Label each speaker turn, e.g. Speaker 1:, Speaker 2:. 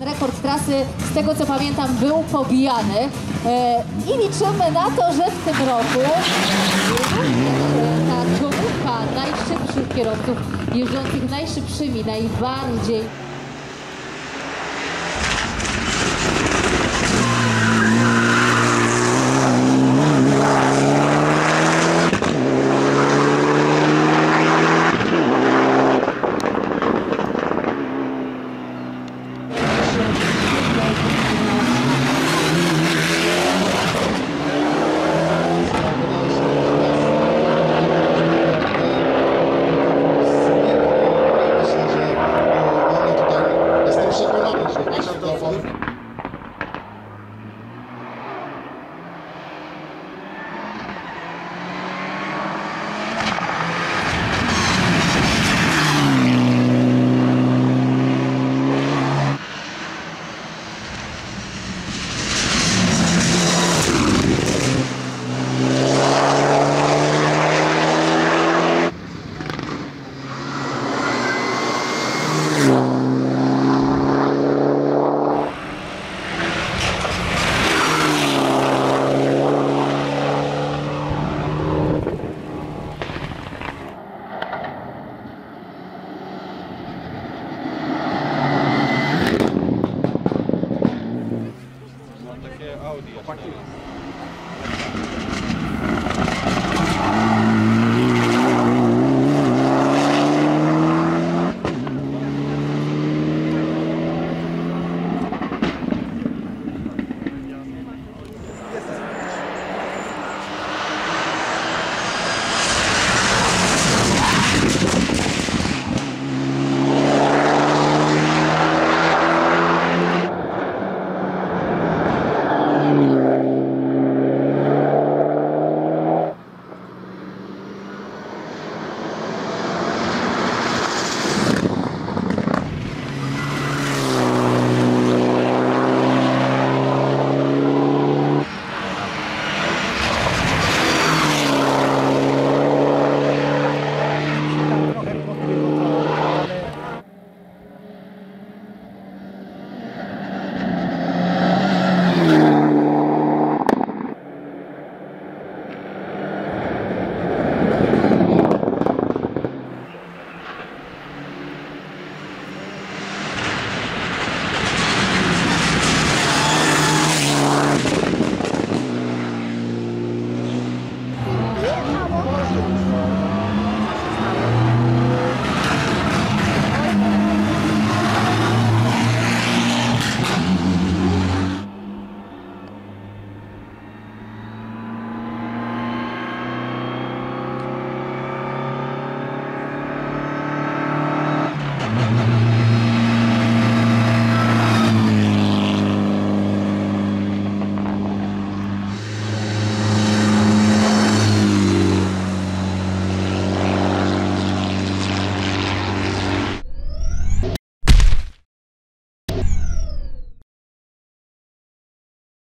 Speaker 1: Rekord trasy, z tego co pamiętam, był pobijany. E, I liczymy na to, że w tym roku ta czołówka najszybszych kierowców jeżdżących najszybszymi, najbardziej